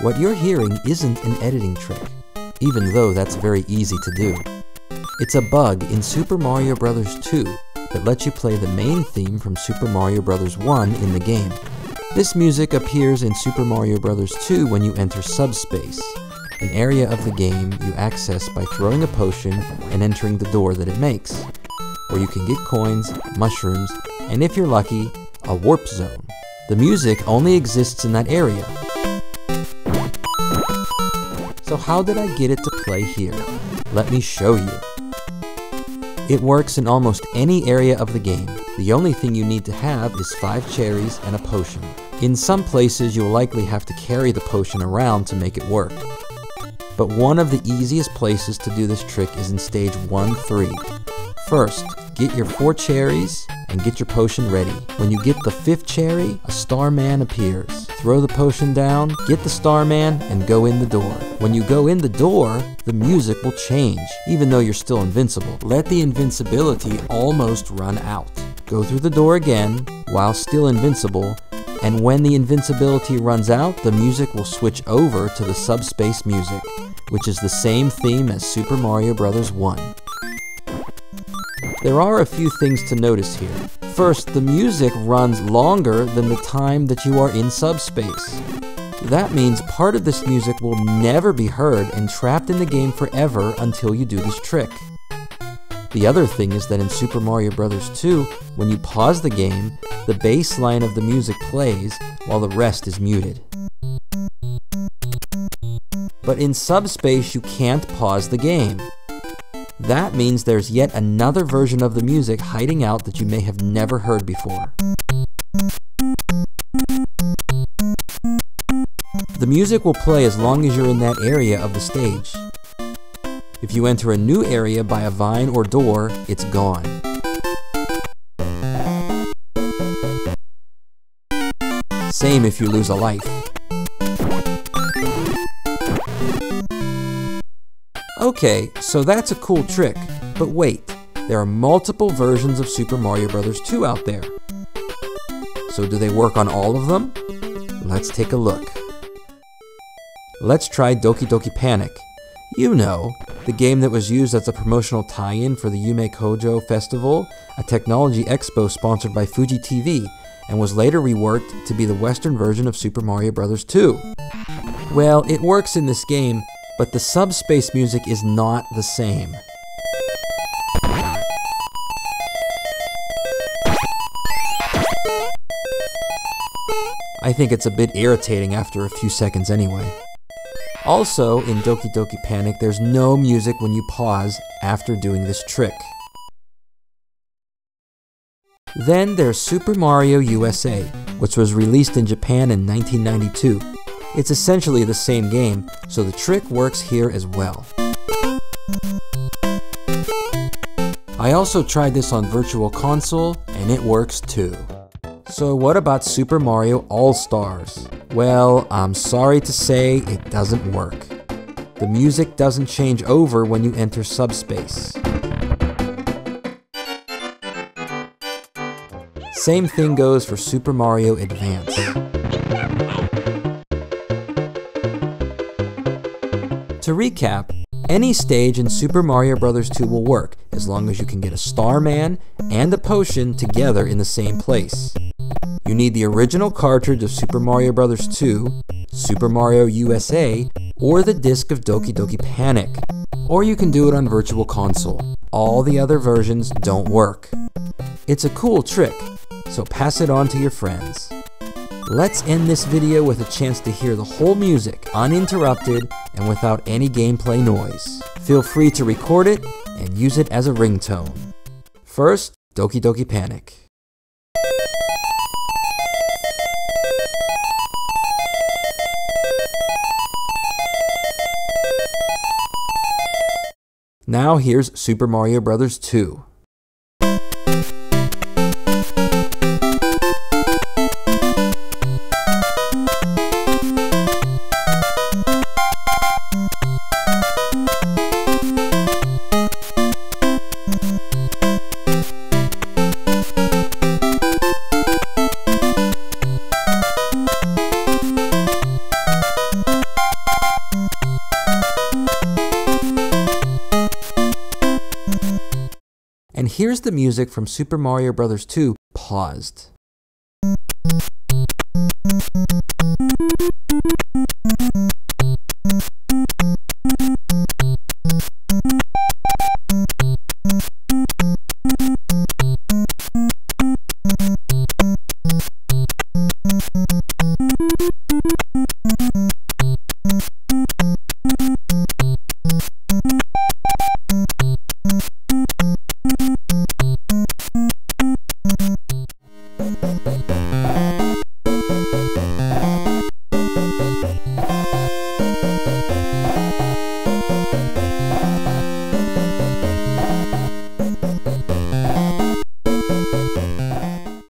What you're hearing isn't an editing trick, even though that's very easy to do. It's a bug in Super Mario Bros. 2 that lets you play the main theme from Super Mario Bros. 1 in the game. This music appears in Super Mario Bros. 2 when you enter Subspace, an area of the game you access by throwing a potion and entering the door that it makes, where you can get coins, mushrooms, and if you're lucky, a warp zone. The music only exists in that area. So how did I get it to play here? Let me show you. It works in almost any area of the game. The only thing you need to have is 5 cherries and a potion. In some places you'll likely have to carry the potion around to make it work. But one of the easiest places to do this trick is in stage 1-3. First, get your 4 cherries and get your potion ready. When you get the 5th cherry, a Starman appears. Throw the potion down, get the Starman, and go in the door. When you go in the door, the music will change, even though you're still invincible. Let the invincibility almost run out. Go through the door again, while still invincible, and when the invincibility runs out, the music will switch over to the subspace music, which is the same theme as Super Mario Bros. 1. There are a few things to notice here. First, the music runs longer than the time that you are in subspace. That means part of this music will never be heard and trapped in the game forever until you do this trick. The other thing is that in Super Mario Bros. 2, when you pause the game, the bass line of the music plays while the rest is muted. But in Subspace, you can't pause the game. That means there's yet another version of the music hiding out that you may have never heard before. The music will play as long as you're in that area of the stage. If you enter a new area by a vine or door, it's gone. Same if you lose a life. Okay, so that's a cool trick, but wait, there are multiple versions of Super Mario Bros. 2 out there. So do they work on all of them? Let's take a look. Let's try Doki Doki Panic. You know, the game that was used as a promotional tie-in for the Yume Kojo Festival, a technology expo sponsored by Fuji TV, and was later reworked to be the Western version of Super Mario Bros. 2. Well, it works in this game, but the subspace music is not the same. I think it's a bit irritating after a few seconds anyway. Also, in Doki Doki Panic, there's no music when you pause after doing this trick. Then there's Super Mario USA, which was released in Japan in 1992. It's essentially the same game, so the trick works here as well. I also tried this on Virtual Console, and it works too. So what about Super Mario All-Stars? Well, I'm sorry to say it doesn't work. The music doesn't change over when you enter subspace. Same thing goes for Super Mario Advance. To recap, any stage in Super Mario Bros. 2 will work as long as you can get a Starman and a potion together in the same place. You need the original cartridge of Super Mario Bros. 2, Super Mario USA, or the disc of Doki Doki Panic. Or you can do it on Virtual Console. All the other versions don't work. It's a cool trick, so pass it on to your friends. Let's end this video with a chance to hear the whole music uninterrupted and without any gameplay noise. Feel free to record it and use it as a ringtone. First, Doki Doki Panic. Now here's Super Mario Bros. 2. The music from Super Mario Bros. 2 paused.